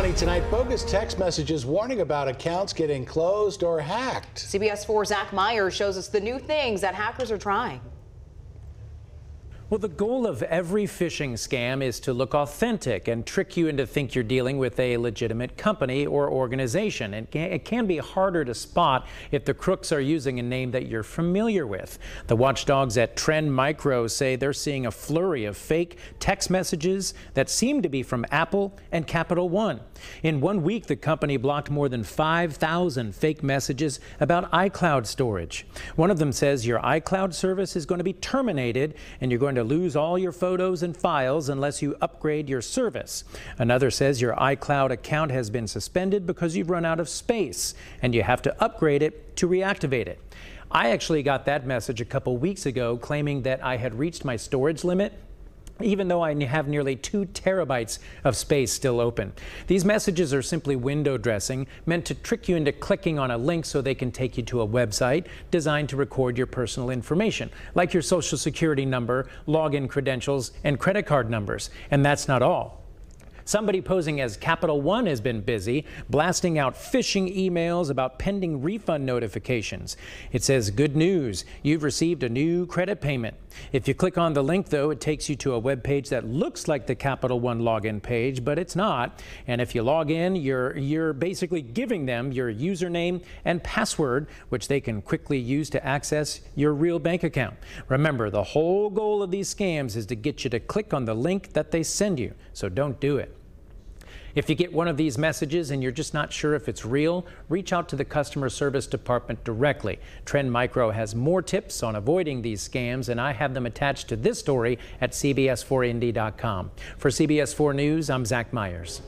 Money tonight, bogus text messages warning about accounts getting closed or hacked. CBS 4 Zach Myers shows us the new things that hackers are trying. Well, the goal of every phishing scam is to look authentic and trick you into think you're dealing with a legitimate company or organization. And it can be harder to spot if the crooks are using a name that you're familiar with. The watchdogs at Trend Micro say they're seeing a flurry of fake text messages that seem to be from Apple and Capital One. In one week, the company blocked more than 5,000 fake messages about iCloud storage. One of them says your iCloud service is going to be terminated and you're going to to lose all your photos and files unless you upgrade your service. Another says your iCloud account has been suspended because you've run out of space and you have to upgrade it to reactivate it. I actually got that message a couple weeks ago claiming that I had reached my storage limit even though I have nearly two terabytes of space still open. These messages are simply window dressing, meant to trick you into clicking on a link so they can take you to a website designed to record your personal information, like your social security number, login credentials, and credit card numbers. And that's not all. Somebody posing as Capital One has been busy blasting out phishing emails about pending refund notifications. It says, Good news, you've received a new credit payment. If you click on the link, though, it takes you to a web page that looks like the Capital One login page, but it's not. And if you log in, you're, you're basically giving them your username and password, which they can quickly use to access your real bank account. Remember, the whole goal of these scams is to get you to click on the link that they send you, so don't do it. If you get one of these messages and you're just not sure if it's real, reach out to the customer service department directly. Trend Micro has more tips on avoiding these scams, and I have them attached to this story at CBS4Indy.com. For CBS4 News, I'm Zach Myers.